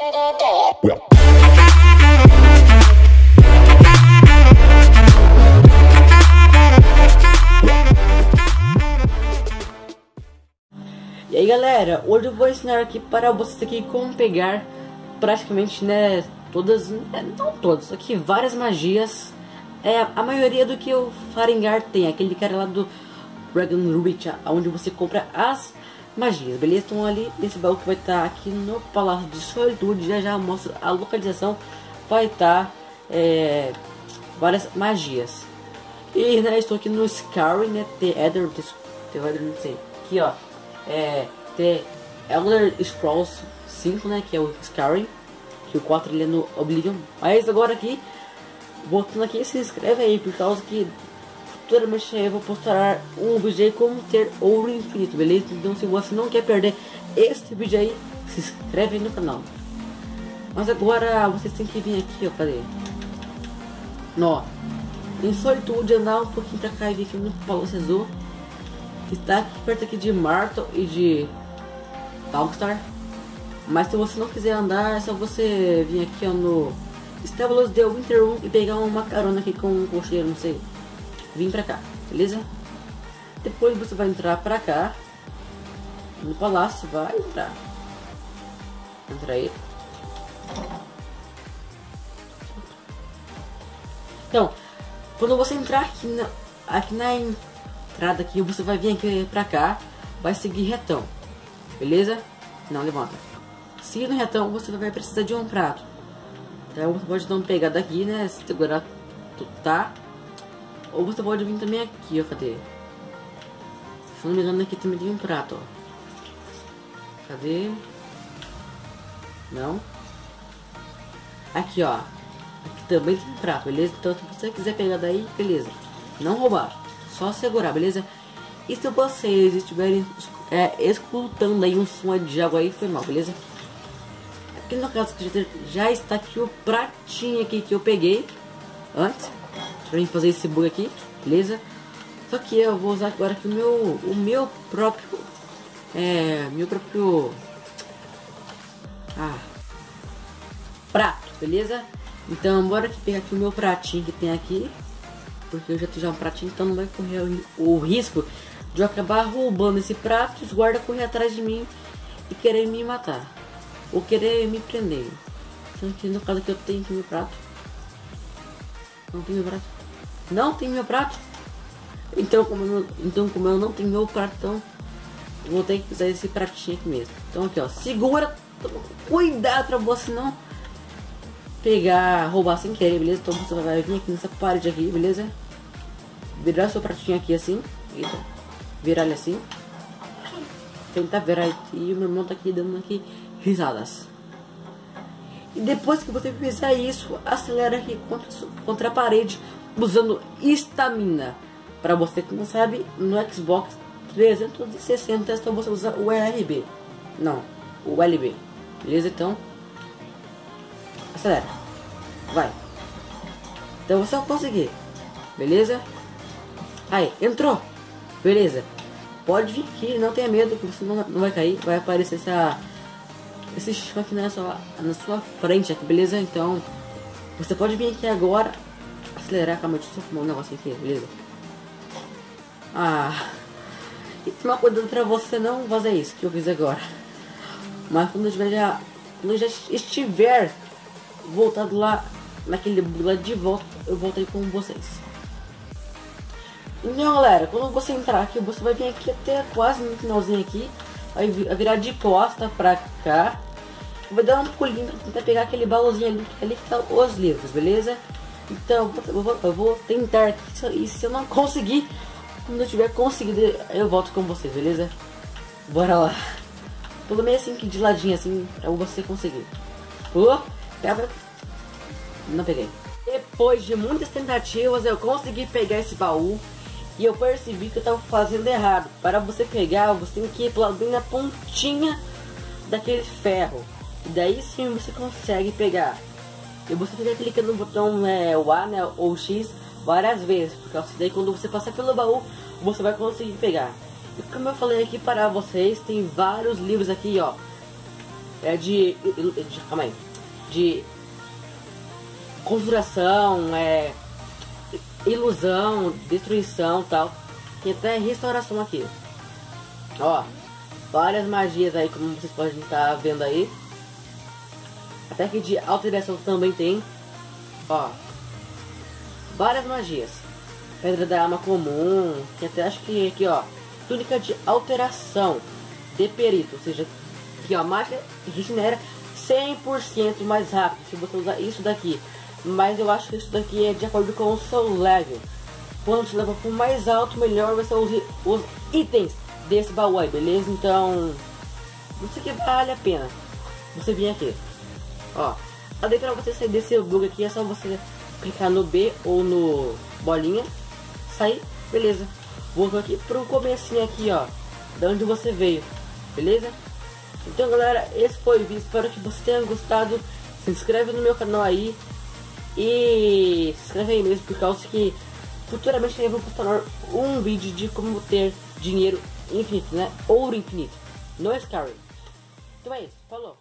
E aí galera, hoje eu vou ensinar aqui para vocês aqui como pegar praticamente né todas, né, não todas, aqui várias magias. É a maioria do que o Faringar tem, aquele cara lá do Dragon Reach, onde você compra as magias, beleza? Então ali nesse baú que vai estar tá aqui no Palácio de Solitude, já já mostra a localização, vai estar tá, é, várias magias. E né, estou aqui no Skyrim, né, The Elder, The Elder, não sei, aqui ó, é, The Elder Scrolls 5, né, que é o Skyrim, que o 4 ele é no Oblivion. Mas agora aqui, voltando aqui, se inscreve aí, por causa que futuramente eu vou postar um vídeo aí como ter ouro infinito, beleza? Então se você não quer perder este vídeo aí, se inscreve no canal. Mas agora vocês têm que vir aqui, ó, cadê? Ó, em solitude andar um pouquinho pra cá e vir aqui no Palácio Azul. Está aqui perto aqui de Martel e de Talkstar. Mas se você não quiser andar, é só você vir aqui ó, no Estábulos de Winter Room e pegar uma carona aqui com um cocheiro, não sei. Vim pra cá, beleza? Depois você vai entrar pra cá. No palácio, vai entrar. Entra aí. Então, quando você entrar aqui na, aqui na entrada aqui, você vai vir aqui pra cá, vai seguir retão, beleza? Não, levanta. Seguindo retão, você vai precisar de um prato. Então você pode dar uma pegada aqui, né? Segurar, tá? Ou você pode vir também aqui, ó, cadê? Se não me engano aqui também tem um prato, ó. Cadê? Não? Aqui, ó. Aqui também tem um prato, beleza? Então se você quiser pegar daí, beleza. Não roubar, só segurar, beleza? E se vocês estiverem é, escutando aí um som de água aí, foi mal, beleza? Aqui no caso já está aqui o pratinho aqui que eu peguei antes pra gente fazer esse bug aqui, beleza? Só que eu vou usar agora aqui o meu, o meu próprio, é, meu próprio, ah, prato, beleza? Então bora aqui pegar aqui o meu pratinho que tem aqui, porque eu já tenho já um pratinho, então não vai correr o, o risco de eu acabar roubando esse prato, os guarda correr atrás de mim e querer me matar ou querer me prender. Então aqui no caso que eu tenho aqui meu prato. Não tem meu prato. Não tem meu prato. Então como eu, então, como eu não tenho meu prato, então vou ter que usar esse pratinho aqui mesmo. Então aqui ó, segura, cuidado pra você não pegar, roubar sem querer, beleza? Então você vai vir aqui nessa parede aqui, beleza? Virar seu pratinho aqui assim. Virar ele assim. Tentar virar. E o meu irmão tá aqui dando aqui risadas. E depois que você fizer isso, acelera aqui contra, contra a parede usando estamina. Para você que não sabe, no Xbox 360 é só você usar o RB. Não, o LB. Beleza? Então, acelera. Vai. Então você vai conseguir. Beleza? Aí, entrou. Beleza. Pode vir aqui, não tenha medo que você não, não vai cair. Vai aparecer essa esse chão aqui na sua, na sua frente aqui, beleza? Então, você pode vir aqui agora, acelerar, calma, deixa fumar um negócio aqui, beleza? Ah, e tomar cuidado pra você não fazer isso que eu fiz agora. Mas quando eu já, quando eu já estiver voltado lá, naquele lá de volta, eu voltei com vocês. Então galera, quando você entrar aqui, você vai vir aqui até quase no finalzinho aqui vai virar de costa pra cá. Vou dar um pulinho pra tentar pegar aquele baúzinho ali, ali que tá os livros, beleza? Então, eu vou, eu vou tentar, e se eu não conseguir, quando eu tiver conseguido, eu volto com vocês, beleza? Bora lá. Pelo meio assim, que de ladinho assim, pra você conseguir. Oh, pega. Não peguei. Depois de muitas tentativas, eu consegui pegar esse baú. E eu percebi que eu estava fazendo errado. Para você pegar, você tem que ir bem na pontinha daquele ferro. E daí sim você consegue pegar. E você fica clicando no botão é, o A né, ou o X várias vezes. Porque daí quando você passar pelo baú, você vai conseguir pegar. E como eu falei aqui para vocês, tem vários livros aqui, ó. é de, de calma aí, de conjuração, é ilusão, destruição tal. Tem até restauração aqui. Ó, várias magias aí, como vocês podem estar vendo aí. Até que de alteração também tem. Ó, várias magias. Pedra da alma comum, que até acho que aqui, ó, túnica de alteração de perito, ou seja, aqui ó, mágica regenera 100% mais rápido se você usar isso daqui. Mas eu acho que isso daqui é de acordo com o seu level. Quanto você leva para mais alto, melhor você use os itens desse baú aí, beleza? Então, isso aqui vale a pena. Você vir aqui. Ó, daí para você sair desse bug aqui é só você clicar no B ou no bolinha, sair, beleza. Voltou aqui pro comecinho aqui, ó, da onde você veio, beleza? Então galera, esse foi o vídeo, espero que você tenha gostado. Se inscreve no meu canal aí e se inscreve aí mesmo por causa que futuramente eu vou postar um vídeo de como ter dinheiro infinito, né? Ouro infinito, no Skyrim. Então é isso, falou!